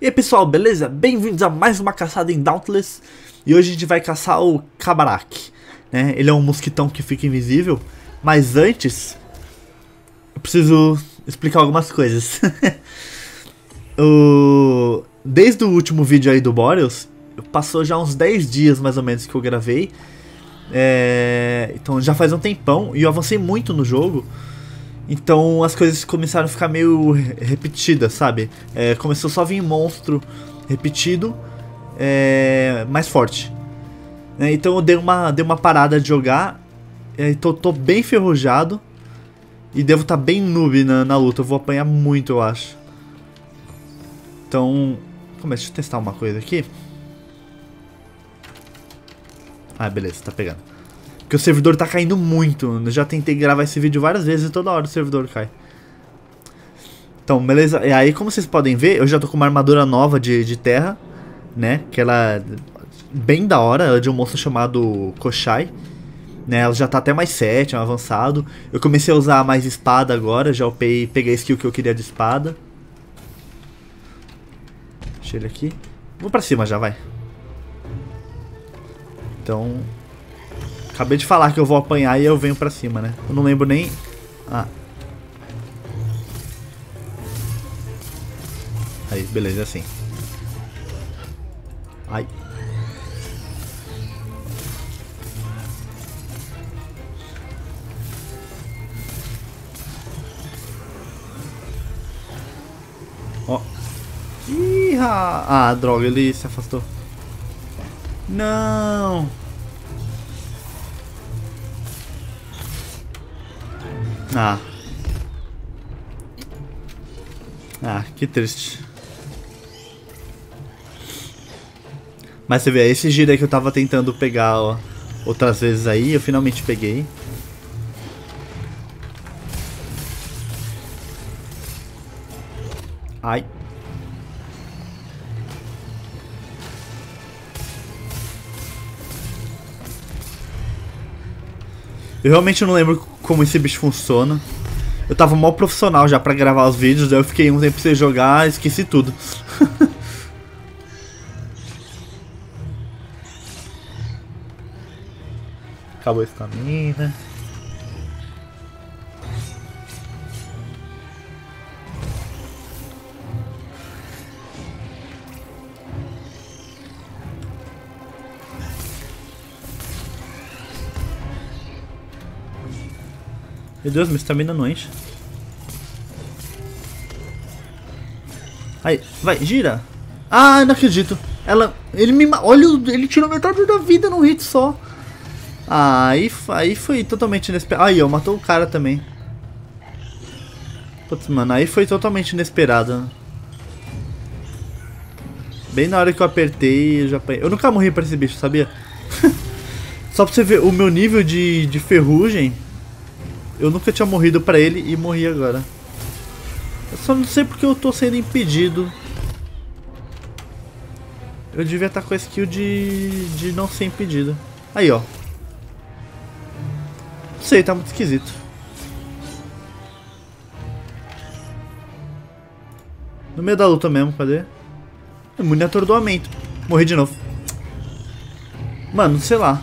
E aí pessoal, beleza? Bem-vindos a mais uma caçada em Dauntless. E hoje a gente vai caçar o Kabarak né? Ele é um mosquitão que fica invisível. Mas antes Eu preciso explicar algumas coisas. O... Desde o último vídeo aí do Boreals Passou já uns 10 dias mais ou menos que eu gravei. É... Então já faz um tempão E eu avancei muito no jogo então as coisas começaram a ficar meio repetidas, sabe? É, começou só a vir monstro repetido, é, mais forte. É, então eu dei uma, dei uma parada de jogar, é, tô, tô bem ferrujado e devo estar tá bem noob na, na luta. Eu vou apanhar muito, eu acho. Então, como é? Deixa eu testar uma coisa aqui. Ah, beleza, tá pegando. Porque o servidor tá caindo muito. Eu já tentei gravar esse vídeo várias vezes e toda hora o servidor cai. Então, beleza. E aí, como vocês podem ver, eu já tô com uma armadura nova de, de terra, né? Que ela é bem da hora, é de um monstro chamado Koshai. Né, ela já tá até mais 7, é um avançado. Eu comecei a usar mais espada agora, já upei, peguei a skill que eu queria de espada. Deixa ele aqui. Vou pra cima já, vai. Então, Acabei de falar que eu vou apanhar e eu venho pra cima, né? Eu não lembro nem... Ah. Aí, beleza, é assim. Ai. Ó. Ih, ah, droga, ele se afastou. Não. Ah. Ah, que triste. Mas você vê, esse giro aí que eu tava tentando pegar ó, outras vezes aí, eu finalmente peguei. Ai. Eu realmente não lembro como esse bicho funciona. Eu tava mal profissional já pra gravar os vídeos, daí eu fiquei um tempo sem jogar esqueci tudo. Acabou a estamina. Meu Deus, minha estamina não enche. Aí, vai, gira. Ah, não acredito. Ela, ele me, olha, ele tirou metade da vida num hit só. Ah, aí, aí foi totalmente inesperado. Aí, ó, matou o cara também. Putz, mano, aí foi totalmente inesperado. Bem na hora que eu apertei, eu já apanhei. Eu nunca morri pra esse bicho, sabia? Só pra você ver o meu nível de, de ferrugem. Eu nunca tinha morrido pra ele e morri agora. Eu só não sei porque eu tô sendo impedido. Eu devia estar com a skill de, de não ser impedido. Aí, ó. Não sei, tá muito esquisito. No meio da luta mesmo, cadê? Imune atordoamento. Morri de novo. Mano, sei lá.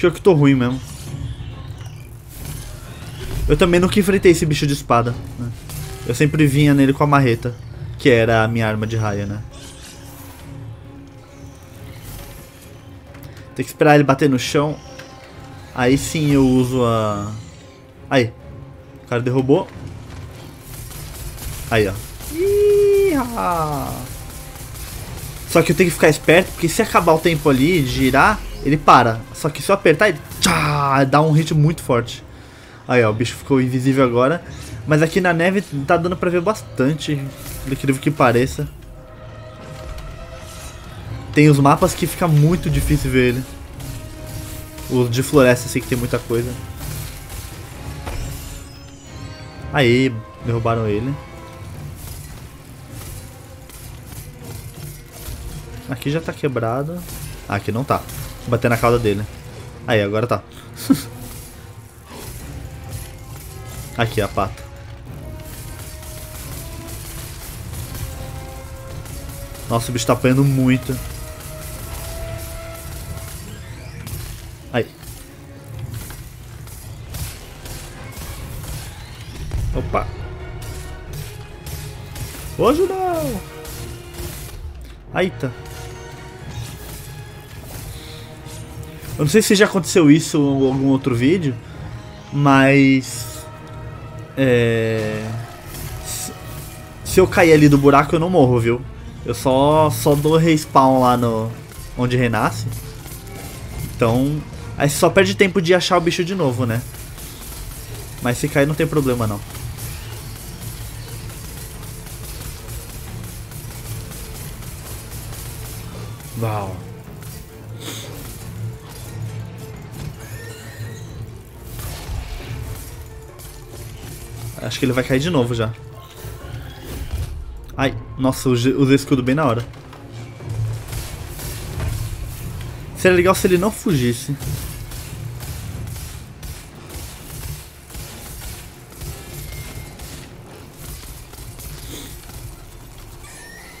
Acho que eu que tô ruim mesmo. Eu também nunca enfrentei esse bicho de espada. Né? Eu sempre vinha nele com a marreta. Que era a minha arma de raia, né? Tem que esperar ele bater no chão. Aí sim eu uso a... Aí. O cara derrubou. Aí, ó. Só que eu tenho que ficar esperto, porque se acabar o tempo ali de girar, ele para. Só que se eu apertar, ele tchá, dá um hit muito forte. Aí, ó, o bicho ficou invisível agora. Mas aqui na neve tá dando pra ver bastante, do incrível que pareça. Tem os mapas que fica muito difícil ver ele. Os de floresta, sei que tem muita coisa. Aí, derrubaram ele. Aqui já tá quebrado. Ah, aqui não tá. Bater na cauda dele. Aí, agora tá. Aqui a pata. Nossa, o bicho tá apanhando muito. Aí. Opa. Hoje não. Aí tá. Eu não sei se já aconteceu isso em algum outro vídeo, mas... É... Se eu cair ali do buraco eu não morro, viu? Eu só, só dou respawn lá no... Onde renasce. Então... Aí você só perde tempo de achar o bicho de novo, né? Mas se cair não tem problema não. Uau. Acho que ele vai cair de novo já. Ai, nossa, usei escudo bem na hora. Seria legal se ele não fugisse.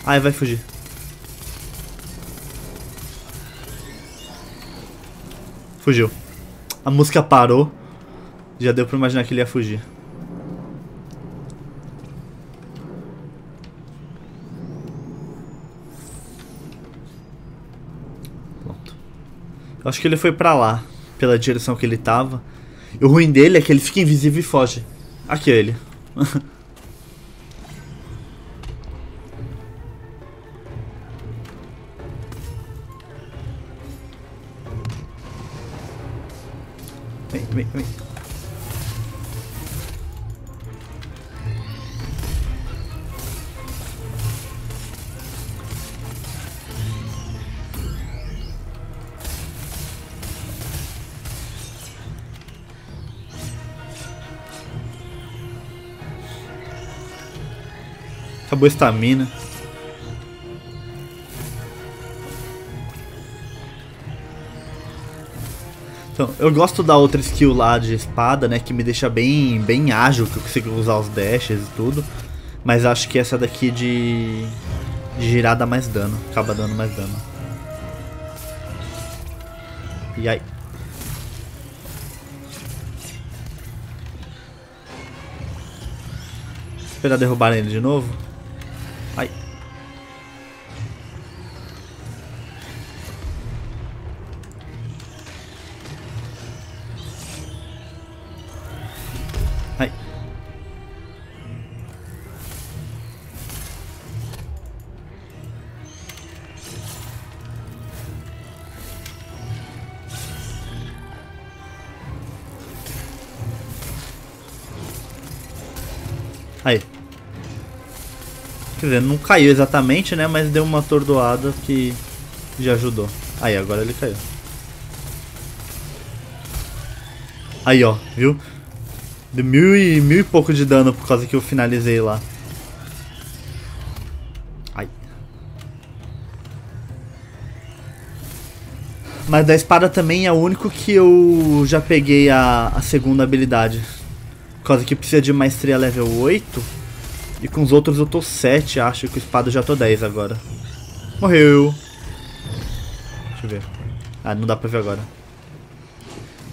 Ai, vai fugir. Fugiu. A música parou. Já deu pra imaginar que ele ia fugir. Eu acho que ele foi pra lá, pela direção que ele tava. E o ruim dele é que ele fica invisível e foge. Aqui é ele. Acabou a estamina. Então, eu gosto da outra skill lá de espada, né? Que me deixa bem, bem ágil, que eu consigo usar os dashes e tudo. Mas acho que essa daqui de, de girar dá mais dano. Acaba dando mais dano. E aí? Esperar derrubar ele de novo. Aí. Quer dizer, não caiu exatamente, né? Mas deu uma atordoada que já ajudou. Aí, agora ele caiu. Aí, ó, viu? Deu mil e, mil e pouco de dano por causa que eu finalizei lá. Ai. Mas da espada também é o único que eu já peguei a, a segunda habilidade. Causa que precisa de maestria level 8. E com os outros eu tô 7, acho. Com espada já tô 10 agora. Morreu. Deixa eu ver. Ah, não dá pra ver agora.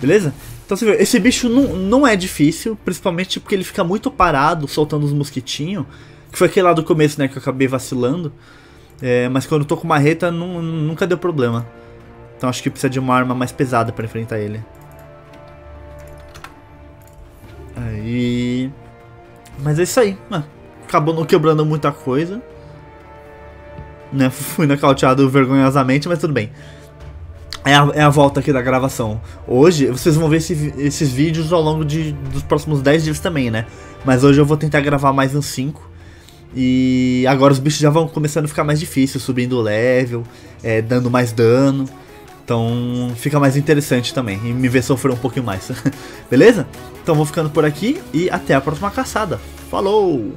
Beleza? Então você vê, esse bicho não, não é difícil, principalmente porque ele fica muito parado, soltando os mosquitinhos. Que foi aquele lá do começo, né, que eu acabei vacilando. É, mas quando eu tô com marreta, não, nunca deu problema. Então acho que precisa de uma arma mais pesada pra enfrentar ele. Aí... Mas é isso aí. Ah, acabou não quebrando muita coisa. Né, fui nocauteado vergonhosamente, mas tudo bem. É a, é a, volta aqui da gravação. Hoje, vocês vão ver esse, esses vídeos ao longo de, dos próximos 10 dias também, né? Mas hoje eu vou tentar gravar mais uns 5. E agora os bichos já vão começando a ficar mais difíceis, subindo o level, é, dando mais dano. Então fica mais interessante também. E me ver sofrer um pouquinho mais. Beleza? Então vou ficando por aqui e até a próxima caçada. Falou!